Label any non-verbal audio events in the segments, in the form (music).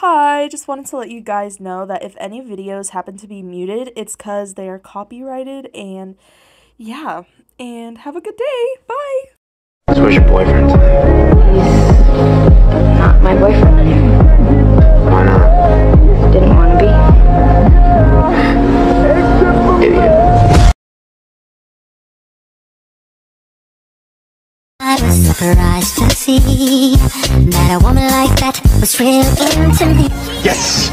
Hi, just wanted to let you guys know that if any videos happen to be muted, it's because they are copyrighted and yeah, and have a good day. Bye. So where's your boyfriend? Not my boyfriend. I was surprised to see that a woman like that was real into me. Yes!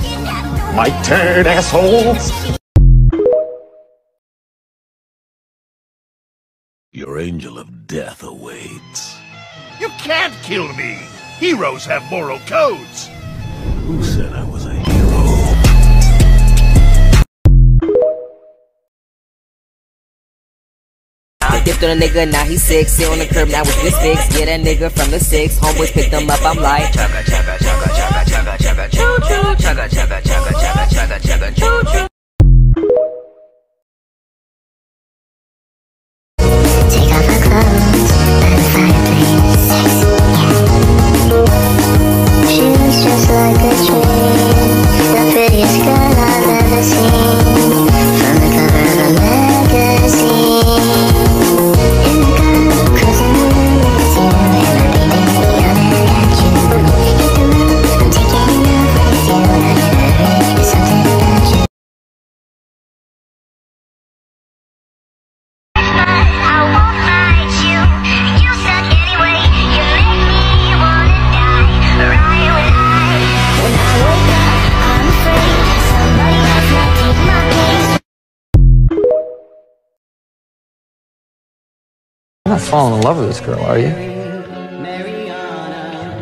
My turn, asshole! Your angel of death awaits. You can't kill me! Heroes have moral codes! Who said I was On a nigga, now he sick. Sit on the curb, now it's this fix. Yeah, that nigga from the six. Homeboys picked him up, I'm like. Chugga, chugga, chugga, chugga, chugga, chugga, choo choo. Chugga, chugga, chugga, chugga, chugga, chugga, choo choo. Falling in love with this girl, are you?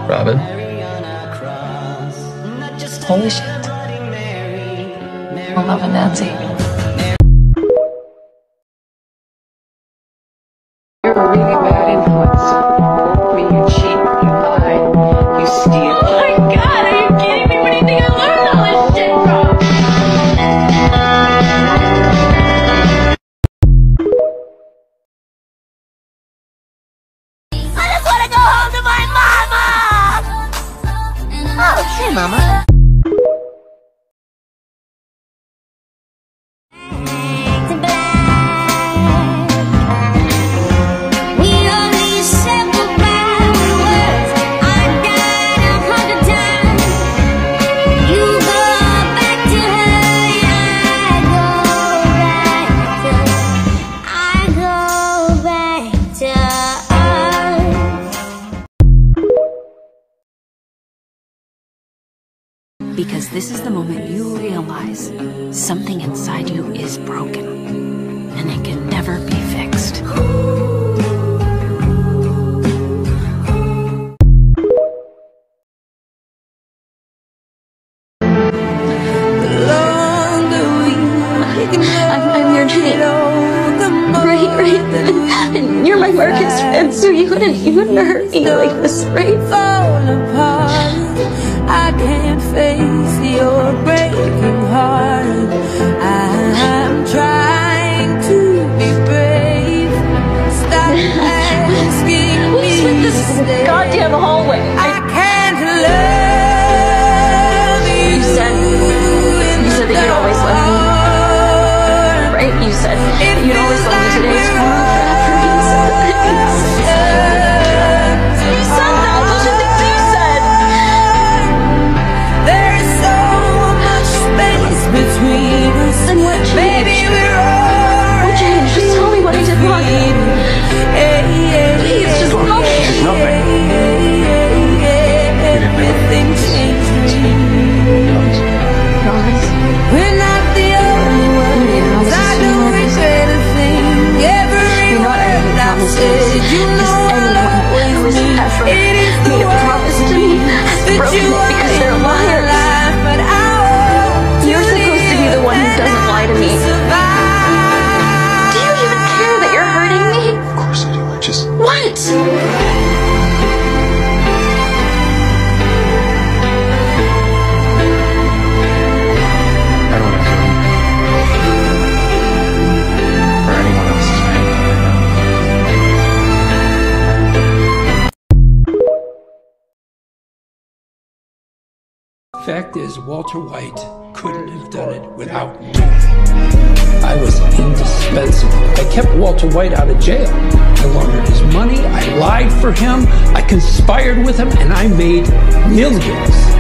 Robin? Holy shit. I'm loving Nancy. This is the moment you realize something inside you is broken and it can never be fixed. I'm, I'm your Jane. Right, right. (laughs) And you're my Marcus friend, so you wouldn't, you wouldn't hurt me like this, right? I can't face your breaking heart. I'm trying to be brave. Stop asking (laughs) What's me. this goddamn hallway? I can't love you. You said, you said that you'd always love me, right? You said fact is, Walter White couldn't have done it without me. I was indispensable. I kept Walter White out of jail. I laundered his money, I lied for him, I conspired with him, and I made millions.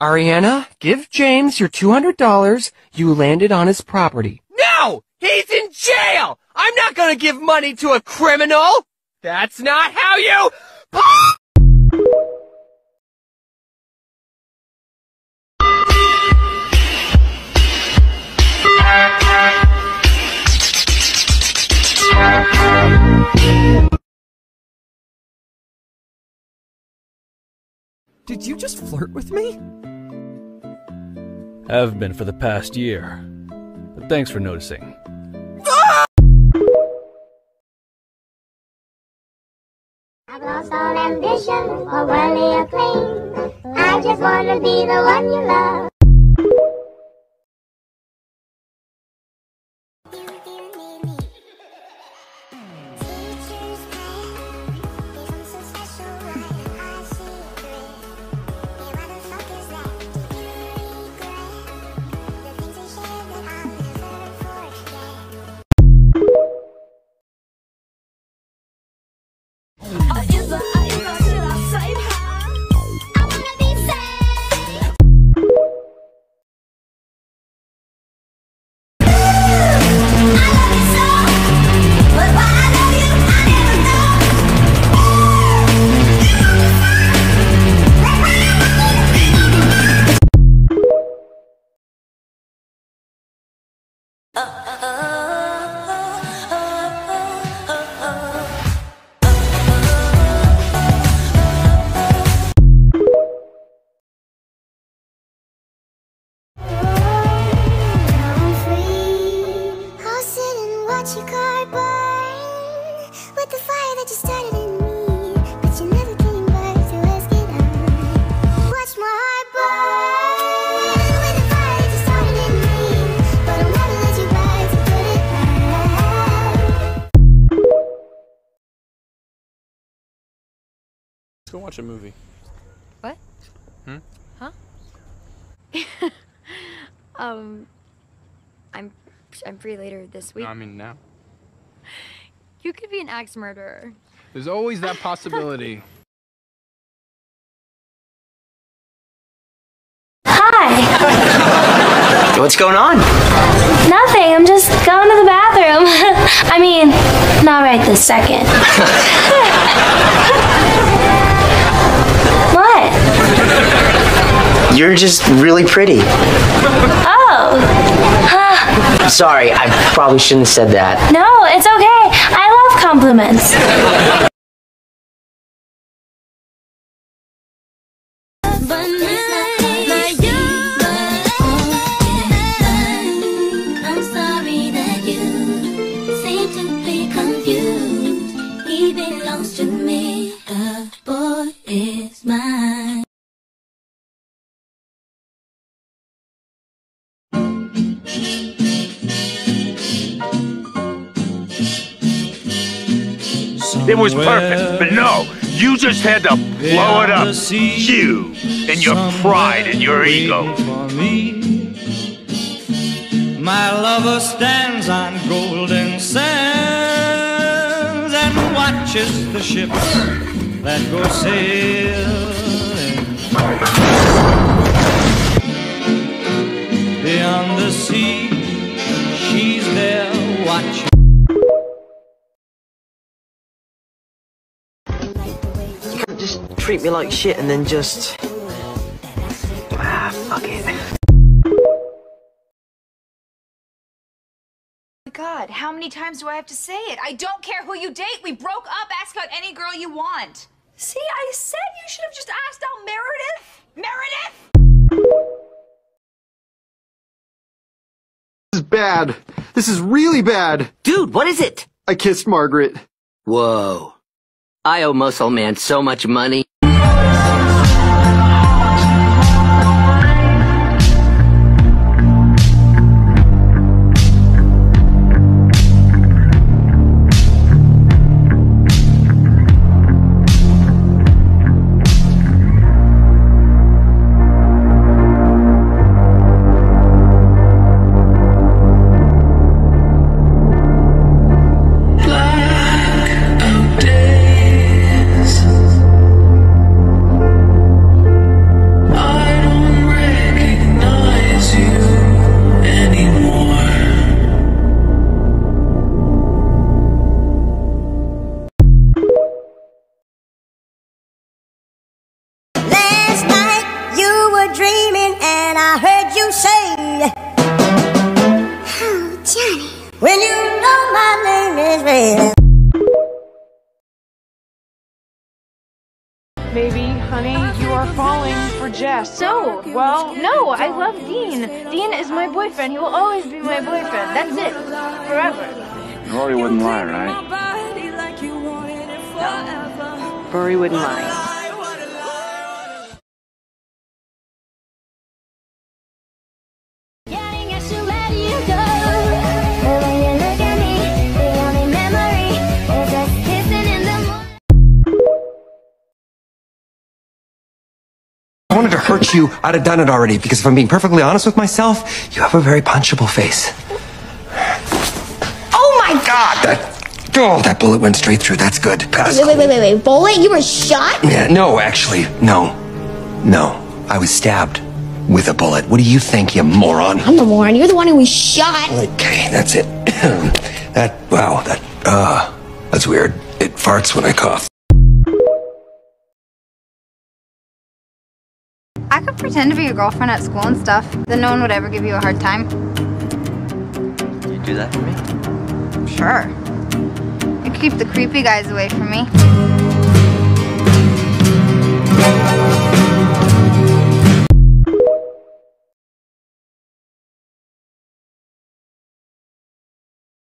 Ariana, give James your $200. You landed on his property. No! He's in jail! I'm not gonna give money to a criminal! That's not how you... Did you just flirt with me? I have been for the past year. But thanks for noticing. I've lost all ambition for worldly acclaim. I just wanna be the one you love. The fire that you started in me, but you never came back to ask it out. Watch my heart burn with the fire that started in me, but I'll never let you back to put it out. Let's go watch a movie. What? Hmm? Huh? (laughs) um, I'm I'm free later this week. No, I mean now. You could be an axe murderer. There's always that (laughs) possibility. Hi! What's going on? Nothing, I'm just going to the bathroom. (laughs) I mean, not right this second. (laughs) what? You're just really pretty. Oh. Sorry, I probably shouldn't have said that. no, it's okay. I love compliments. Was perfect, but no, you just had to blow it up. You and your pride and your ego. My lover stands on golden sands and watches the ships that go sailing beyond the sea. Treat me like shit and then just. Ah, fuck it. god, how many times do I have to say it? I don't care who you date. We broke up. Ask out any girl you want. See, I said you should have just asked out Meredith. Meredith! This is bad. This is really bad. Dude, what is it? I kissed Margaret. Whoa. I owe Muscle Man so much money. Honey, you are falling for Jess. Oh, no, well, no, I love Dean. Dean is my boyfriend. He will always be my boyfriend. That's it. Forever. Rory wouldn't lie, right? Rory wouldn't lie. Hurt you, I'd have done it already, because if I'm being perfectly honest with myself, you have a very punchable face. Oh my god! That, oh, that bullet went straight through. That's good. Pass. Wait, wait, wait, wait, wait. Bullet? You were shot? Yeah, no, actually, no. No. I was stabbed with a bullet. What do you think, you moron? I'm the moron. You're the one who was shot. Okay, that's it. (clears throat) that, wow, that, uh, that's weird. It farts when I cough. I could pretend to be your girlfriend at school and stuff. Then no one would ever give you a hard time. You do that for me? Sure. You keep the creepy guys away from me.